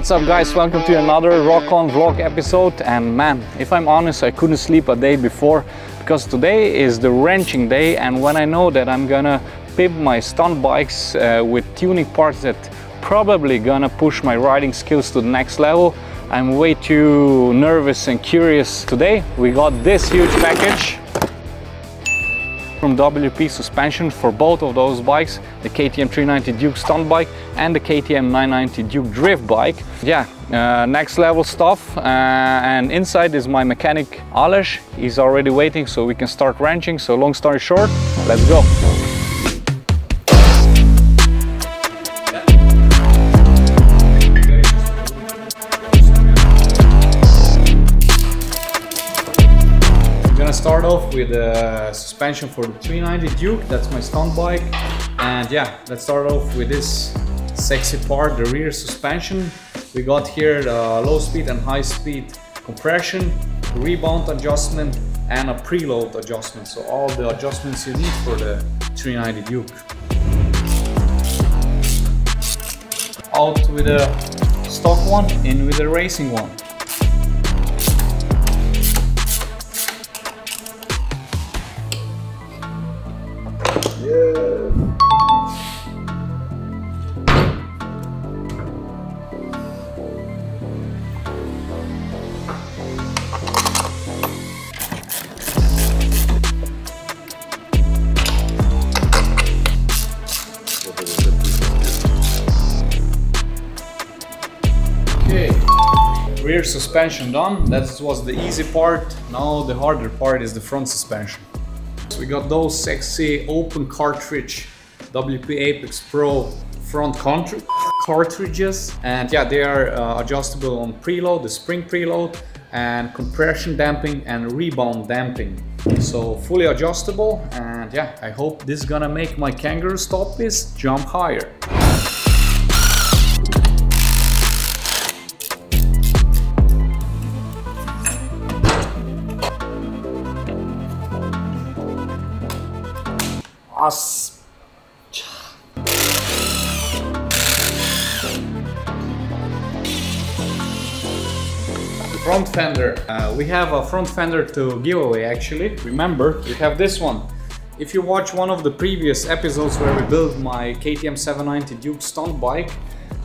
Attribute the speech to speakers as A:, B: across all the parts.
A: What's up guys, welcome to another RokON vlog episode. And man, if I'm honest, I couldn't sleep a day before because today is the wrenching day. And when I know that I'm gonna pimp my stunt bikes uh, with tuning parts that probably gonna push my riding skills to the next level, I'm way too nervous and curious. Today we got this huge package from WP Suspension for both of those bikes, the KTM 390 Duke stunt bike and the KTM 990 Duke drift bike. Yeah, uh, next level stuff. Uh, and inside is my mechanic Aleš. He's already waiting so we can start wrenching. So long story short, let's go. With the suspension for the 390 Duke, that's my stunt bike. And yeah, let's start off with this sexy part, the rear suspension. We got here the low speed and high speed compression, rebound adjustment, and a preload adjustment. So all the adjustments you need for the 390 Duke. Out with a stock one, in with a racing one. Rear suspension done. That was the easy part. Now the harder part is the front suspension. So we got those sexy open cartridge WP Apex Pro front cartridges. And yeah, they are uh, adjustable on preload, the spring preload, and compression damping and rebound damping. So fully adjustable. And yeah, I hope this is gonna make my kangaroo stop this jump higher. As front fender. Uh, we have a front fender to give away actually. Remember, we have this one. If you watch one of the previous episodes where we built my KTM 790 Duke stunt bike,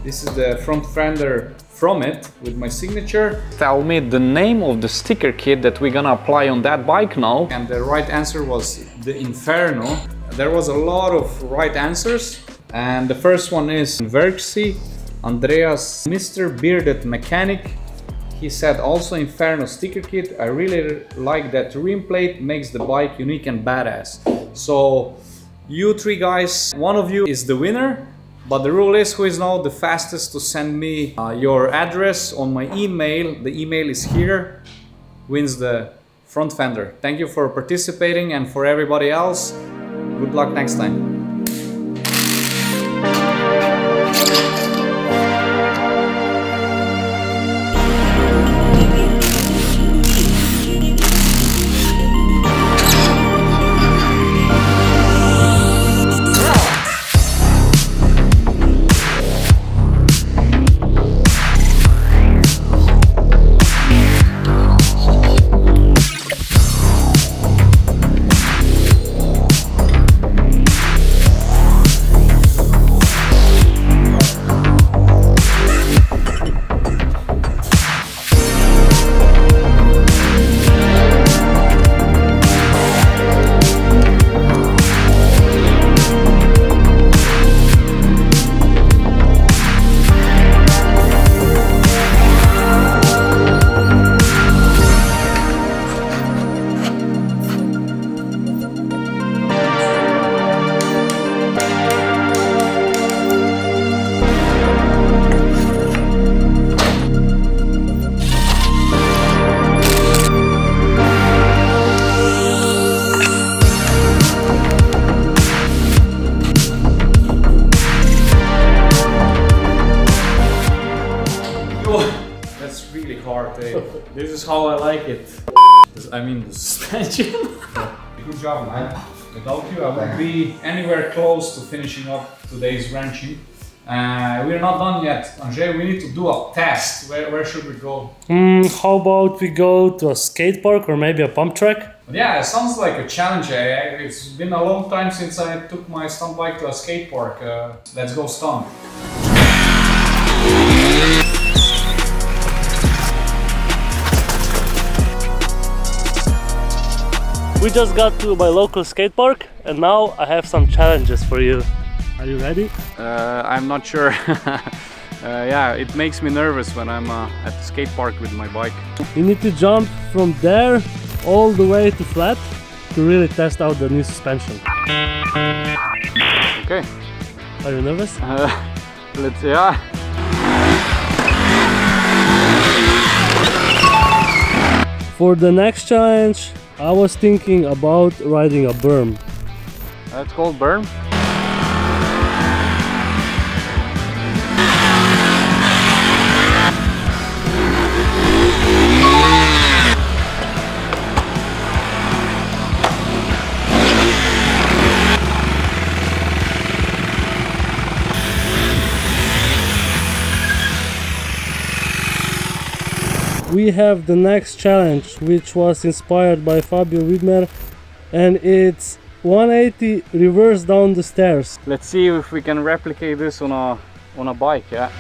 A: this is the front fender from it with my signature. Tell me the name of the sticker kit that we're gonna apply on that bike now. And the right answer was the Inferno. There was a lot of right answers. And the first one is Verxi, Andreas, Mr. Bearded Mechanic, he said also Inferno sticker kit. I really like that rim plate, makes the bike unique and badass. So you three guys, one of you is the winner. But the rule is who is now the fastest to send me uh, your address on my email. The email is here, wins the front fender. Thank you for participating and for everybody else, good luck next time. Mean, the suspension. Good job, man. Without you, I wouldn't be anywhere close to finishing up today's wrenching. Uh, we're not done yet, Andrzej. We need to do a test. Where, where should we go?
B: Mm, how about we go to a skate park or maybe a pump track?
A: Yeah, it sounds like a challenge. eh? It's been a long time since I took my stunt bike to a skate park. Uh, let's go stunt.
B: We just got to my local skate park and now I have some challenges for you. Are you ready?
A: Uh, I'm not sure. uh, yeah, it makes me nervous when I'm uh, at the skate park with my bike.
B: You need to jump from there all the way to flat to really test out the new suspension.
A: Okay,
B: Are you nervous?
A: uh, let's yeah.
B: For the next challenge, I was thinking about riding a berm.
A: Uh, That's called burn.
B: We have the next challenge, which was inspired by Fabio Wibmer, and it's 180 reverse down the stairs.
A: Let's see if we can replicate this on a on a bike. Yeah.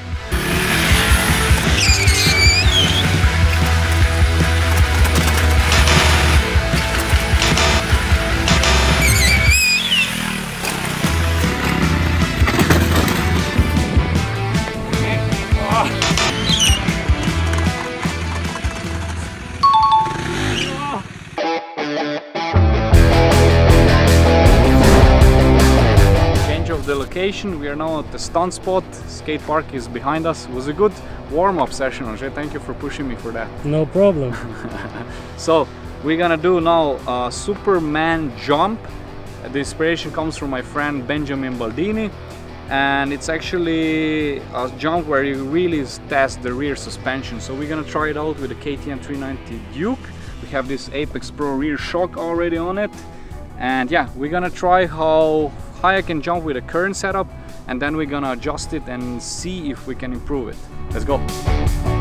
A: Location. We are now at the stunt spot. Skate park is behind us. It was a good warm-up session, Andrzej. Thank you for pushing me for that.
B: No problem.
A: So we're gonna do now a Superman jump. The inspiration comes from my friend Benjamin Baldini and it's actually a jump where you really test the rear suspension. So we're gonna try it out with the KTM 390 Duke. We have this Apex Pro rear shock already on it. And yeah, we're gonna try how I can jump with the current setup and then we're gonna adjust it and see if we can improve it. Let's go.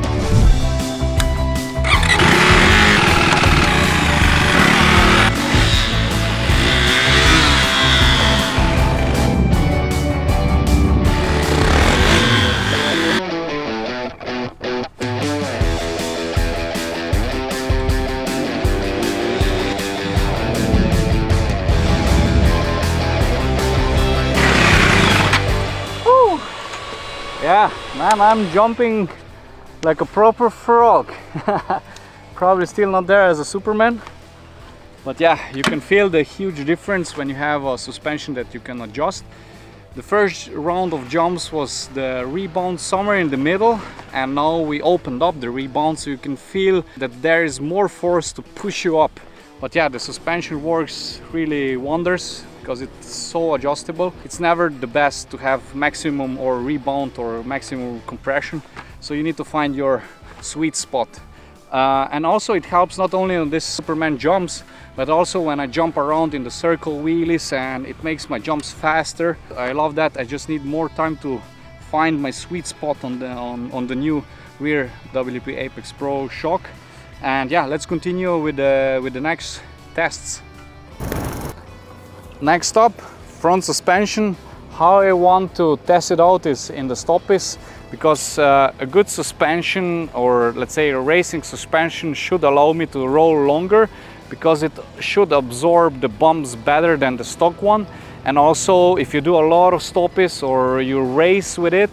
A: Man, I'm jumping like a proper frog. Probably still not there as a Superman. But yeah, you can feel the huge difference when you have a suspension that you can adjust. The first round of jumps was the rebound somewhere in the middle and now we opened up the rebound so you can feel that there is more force to push you up. But yeah, the suspension works really wonders because it's so adjustable. It's never the best to have maximum or rebound or maximum compression. So you need to find your sweet spot. Uh, and also it helps not only on this Superman jumps, but also when I jump around in the circle wheelies and it makes my jumps faster. I love that. I just need more time to find my sweet spot on the, on, on the new rear WP Apex Pro shock. And yeah, let's continue with the, with the next tests. Next up, front suspension. How I want to test it out is in the stop stoppies because uh, a good suspension or let's say a racing suspension should allow me to roll longer because it should absorb the bumps better than the stock one and also if you do a lot of stoppies or you race with it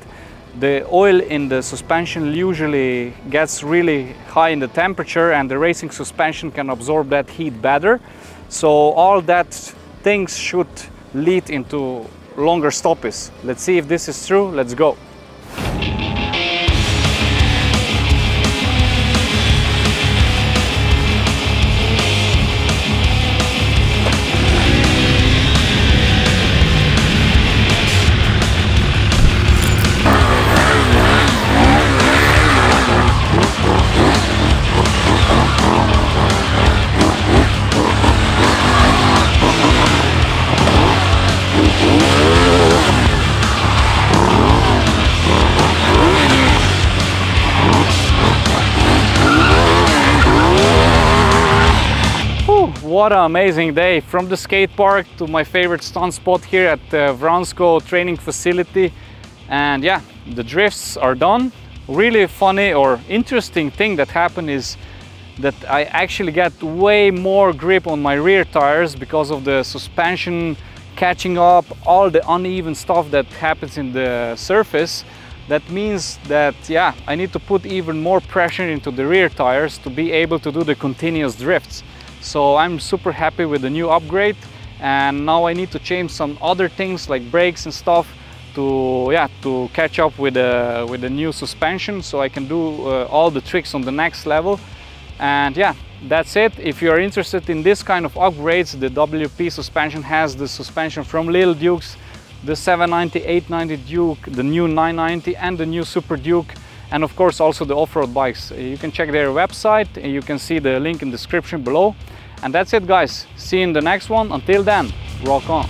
A: the oil in the suspension usually gets really high in the temperature and the racing suspension can absorb that heat better so all that things should lead into longer stoppies let's see if this is true. Let's go what an amazing day. From the skate park to my favorite stunt spot here at the Vransko training facility. And yeah the drifts are done. Really funny or interesting thing that happened is that I actually got way more grip on my rear tires because of the suspension catching up all the uneven stuff that happens in the surface. That means that yeah I need to put even more pressure into the rear tires to be able to do the continuous drifts so I'm super happy with the new upgrade and now I need to change some other things like brakes and stuff to yeah to catch up with the with the new suspension so I can do uh, all the tricks on the next level. And yeah that's it. If you are interested in this kind of upgrades the WP suspension has the suspension from Little Dukes the 790 890 Duke the new 990 and the new Super Duke and of course also the off-road bikes. You can check their website you can see the link in the description below. And that's it guys. See you in the next one. Until then rock on